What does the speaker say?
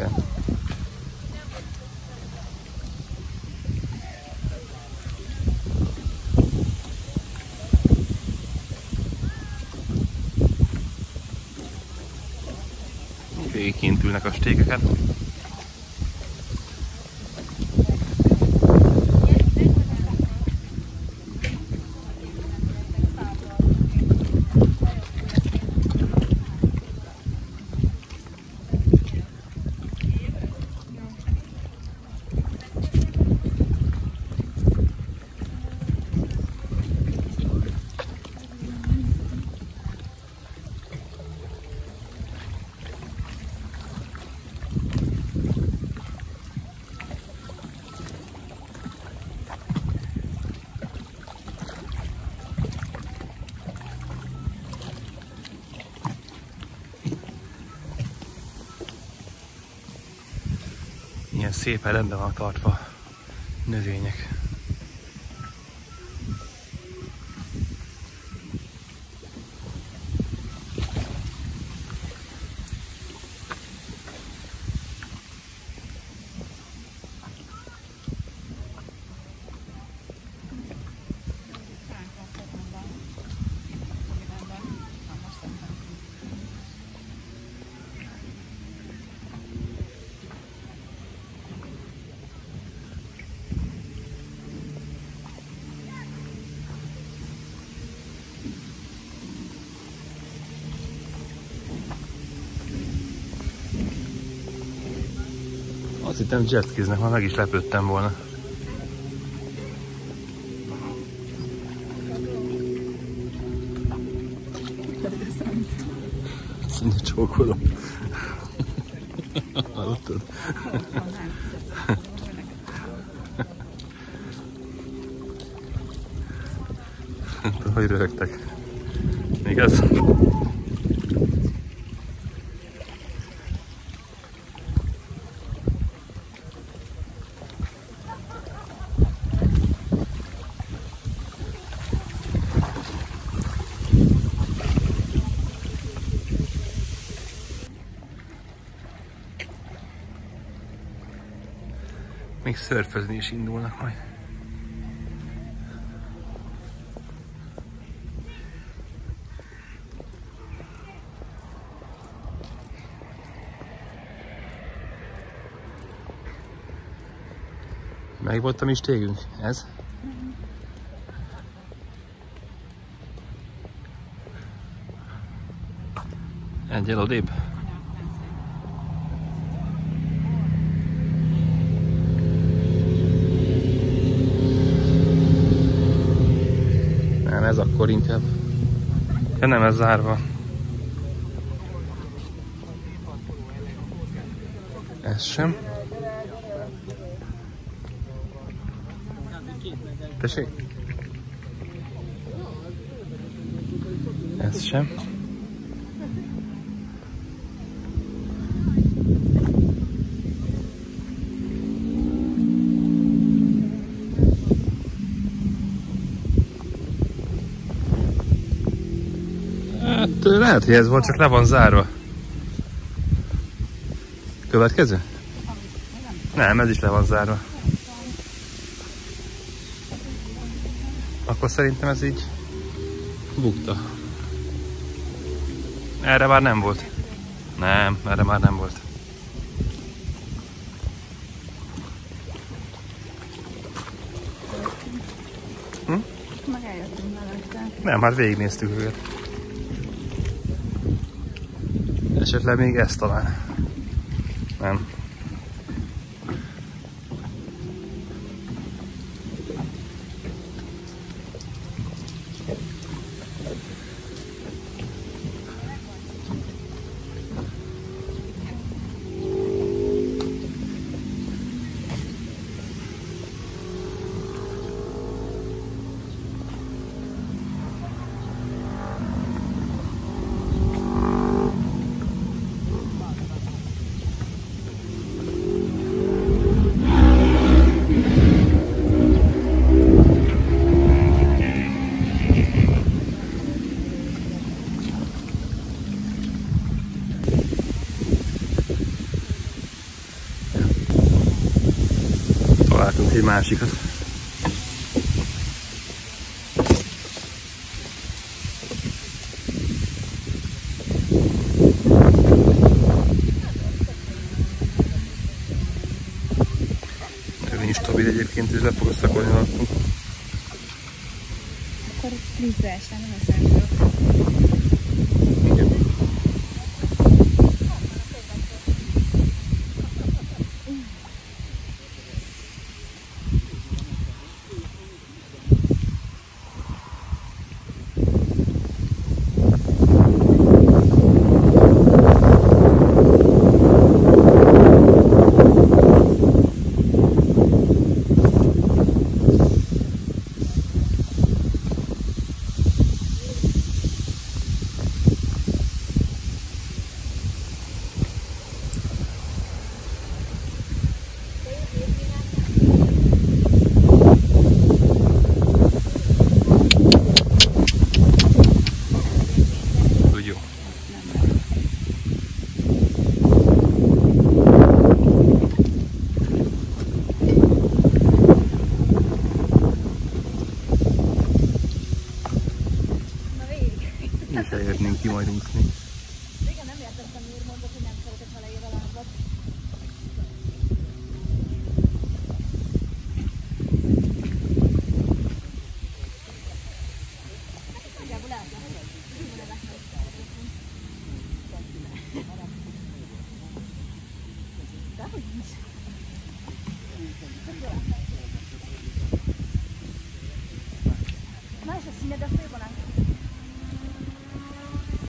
Igen. Végig kint ülnek a stékeket. Ilyen szépen rendben van tartva növények. Azt hittem jetskiznek, már meg is lepődtem volna. Szinte csókolom. Hallottad? Hogy röhögtek. Még Még szörfözni is indulnak majd. Meg volt a mi stégünk? Ez? Egyel odébb? Nem, ez akkor inkább. Ja, nem, ez zárva. Ez sem. Tessék? Ez sem. Hát lehet, hogy ez volt, csak le van zárva. Következő? Nem, ez is le van zárva. Akkor szerintem ez így bukta. Erre már nem volt. Nem, erre már nem volt. Meg eljöttünk. Nem, már végignéztük őket. Esetleg még ezt talán. Nem. Másikat. Is stabil egyébként, és le fogod szakolni alattunk. Akkor vízbe esne, nem a számítok. Igen. Úgy jó. Na végig. Mi is eljöhetnénk ki majd úszni. Igen, nem értettem, miért mondod, hogy nem szeretek vele ér a lábat. Átlátom. Dehogy nincs.